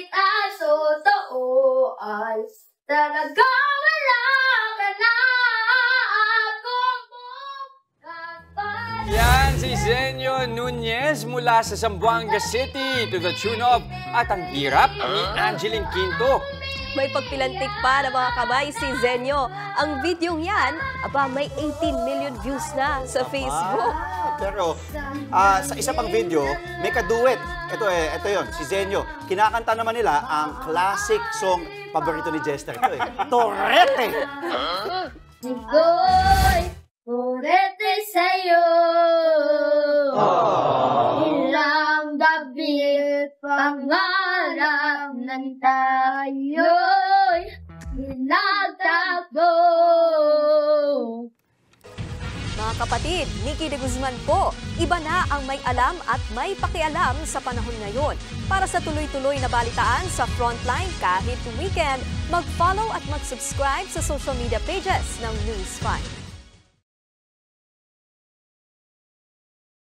Ngunit aso tooan, talagang wala Nunez mula sa Zamboanga City to the tune of At ang Hirap ni Angeline Quinto. May pagpilantik pa ng mga kamay si Zenyo. Ang videong yan, aba may 18 million views na sa Facebook. Ah, pero ah, sa isa pang video, may kaduet. Ito eh, ito yon si Zenyo. Kinakanta naman nila ang classic song paborito ni Jester. Ito eh, Torete! Ako'y pangarap ng tayo'y pinagtago. Mga kapatid, Nikki de Guzman po, iba na ang may alam at may pakialam sa panahon ngayon. Para sa tuloy-tuloy na balitaan sa Frontline kahit weekend, mag-follow at mag-subscribe sa social media pages ng News 5.